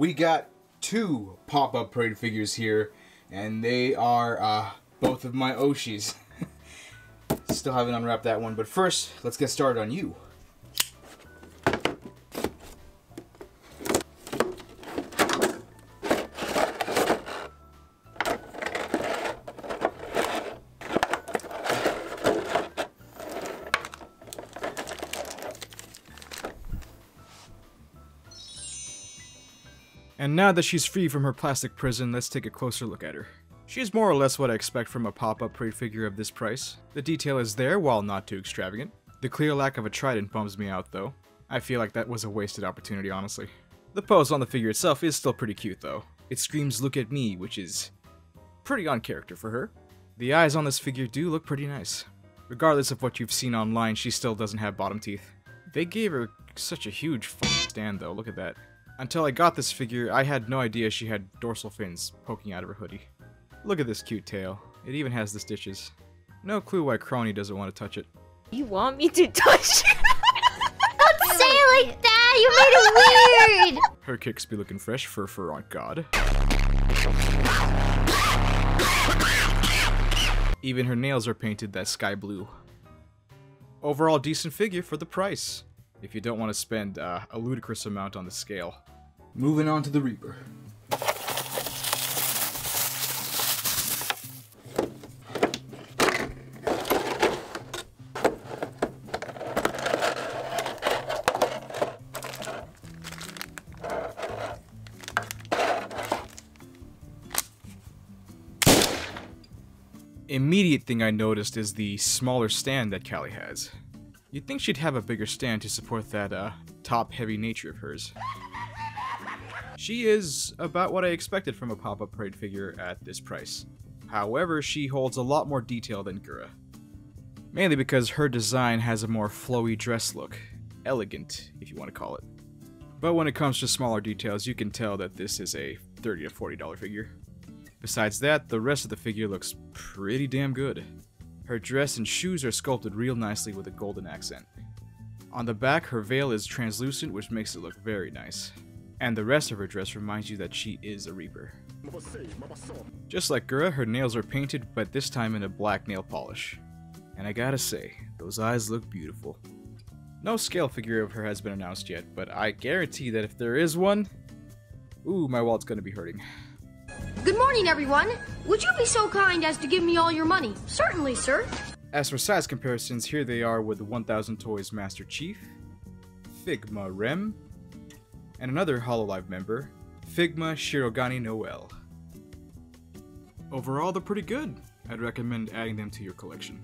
we got two pop-up parade figures here, and they are uh, both of my Oshis. Still haven't unwrapped that one, but first, let's get started on you. And now that she's free from her plastic prison, let's take a closer look at her. She is more or less what I expect from a pop-up parade figure of this price. The detail is there, while not too extravagant. The clear lack of a trident bums me out though. I feel like that was a wasted opportunity, honestly. The pose on the figure itself is still pretty cute though. It screams look at me, which is pretty on character for her. The eyes on this figure do look pretty nice. Regardless of what you've seen online, she still doesn't have bottom teeth. They gave her such a huge stand though, look at that. Until I got this figure, I had no idea she had dorsal fins poking out of her hoodie. Look at this cute tail. It even has the stitches. No clue why Kronii doesn't want to touch it. You want me to touch it? Don't say it like that! You made it weird! Her kicks be looking fresh for fur on God. Even her nails are painted that sky blue. Overall decent figure for the price, if you don't want to spend uh, a ludicrous amount on the scale. Moving on to the Reaper. Immediate thing I noticed is the smaller stand that Callie has. You'd think she'd have a bigger stand to support that uh, top-heavy nature of hers. She is about what I expected from a pop-up parade figure at this price. However, she holds a lot more detail than Gura. Mainly because her design has a more flowy dress look. Elegant, if you want to call it. But when it comes to smaller details, you can tell that this is a 30 to $40 figure. Besides that, the rest of the figure looks pretty damn good. Her dress and shoes are sculpted real nicely with a golden accent. On the back, her veil is translucent, which makes it look very nice. And the rest of her dress reminds you that she is a Reaper. Just like Gura, her nails are painted, but this time in a black nail polish. And I gotta say, those eyes look beautiful. No scale figure of her has been announced yet, but I guarantee that if there is one, ooh, my wallet's gonna be hurting. Good morning, everyone. Would you be so kind as to give me all your money? Certainly, sir. As for size comparisons, here they are with the 1000 Toys Master Chief, Figma Rem, and another Hololive member, Figma Shirogane Noel. Overall, they're pretty good. I'd recommend adding them to your collection.